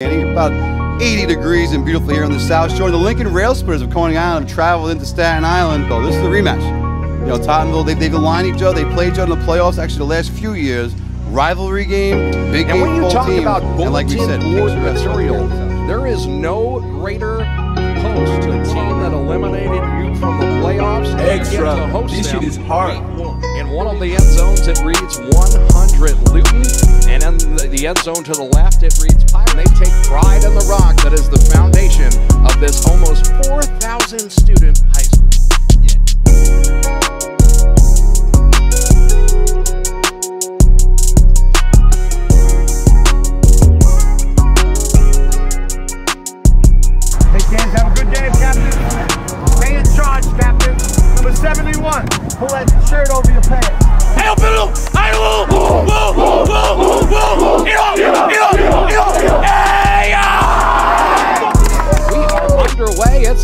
About 80 degrees and beautiful here on the South Shore. The Lincoln Rail Splitters of Coney Island have traveled into Staten Island. So this is the rematch. You know, Tottenville, they, they've aligned each other. They played each other in the playoffs actually the last few years. Rivalry game, big and game when you full talk team. about and like we said, bulletin board material, material. there is no greater host to a team that eliminated you from the playoffs. Extra. to host This shit is hard. In one of the end zones, it reads 100 Luton, and in the, end zone to the left, it reads Pirate. They take pride in the rock that is the foundation of this almost 4,000 student high school. Hey,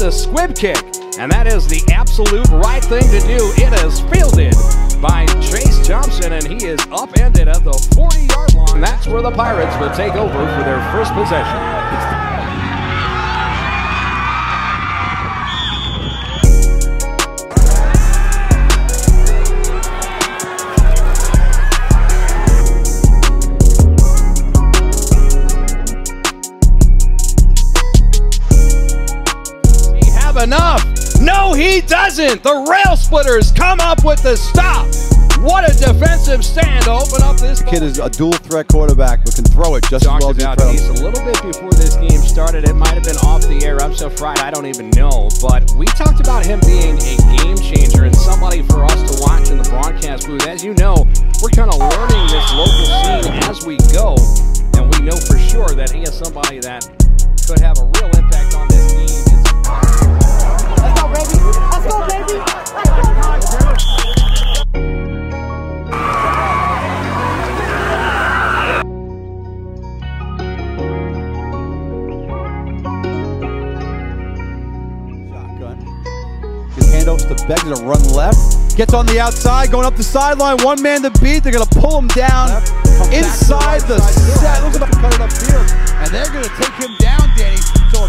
a squib kick, and that is the absolute right thing to do. It is fielded by Chase Thompson, and he is upended at the 40-yard line. That's where the Pirates will take over for their first possession. Doesn't. The rail splitters come up with the stop. What a defensive stand to open up this Kid is a dual threat quarterback, but can throw it just as Talked well as he about a little bit before this game started. It might have been off the air. I'm so fried, I don't even know. But we talked about him being a game changer and somebody for us to watch in the broadcast booth. As you know, we're kind of learning this local scene as we go, and we know for sure that he is somebody that could have a real impact handoffs to Beggs to run left. Gets on the outside, going up the sideline. One man to beat. They're going to pull him down inside the set. Looks like to cut it upfield. And they're going to take him down, Danny. So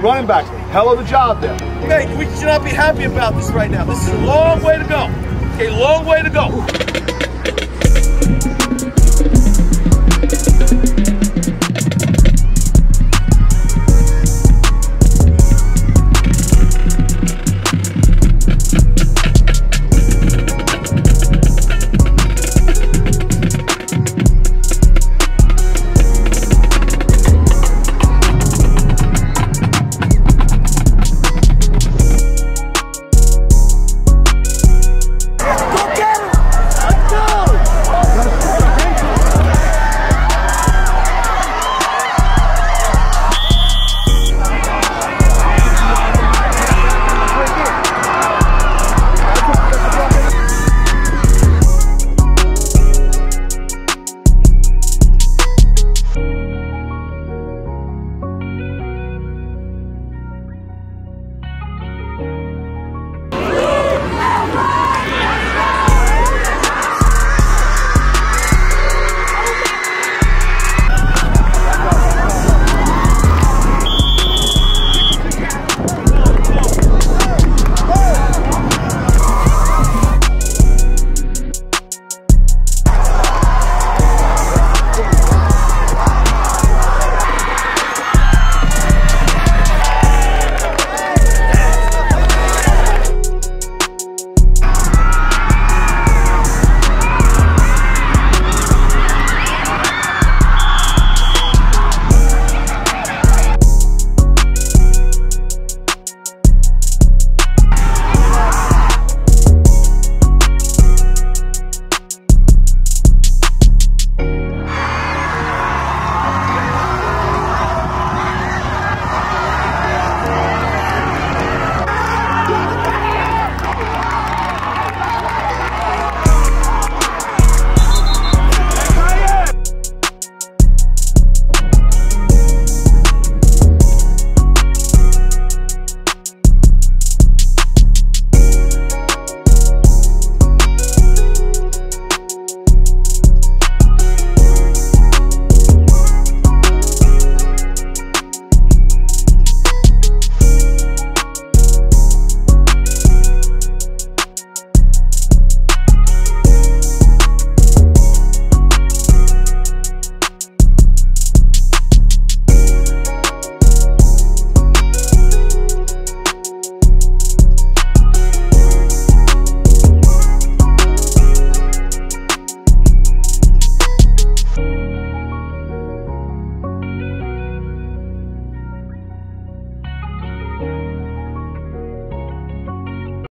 running backs. Hell of a job there. Man, we should not be happy about this right now. This is a long way to go. Okay, long way to go.